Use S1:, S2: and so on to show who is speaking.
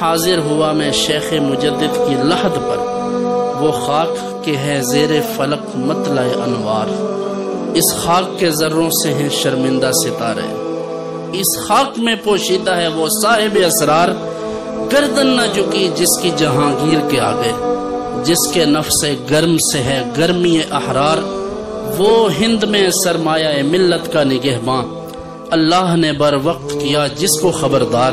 S1: حاضر ہوا میں شیخ مجدد کی لحد پر۔ وہ خاک کے ہے زیر فلک مطلع انوار۔ اس خاک کے ذروں سے ہیں شرمندہ ستارے۔ اس خاک میں پوشیدہ ہے وہ صاحب اسرار۔ گردن نہ جکی جس کی جہانگیر کے آگے۔ جس کے نفس گرم سے ہے گرمی احرار۔ وہ ہند میں سرمایہ ملت کا نگہباں اللہ نے بر وقت کیا جس کو خبردار۔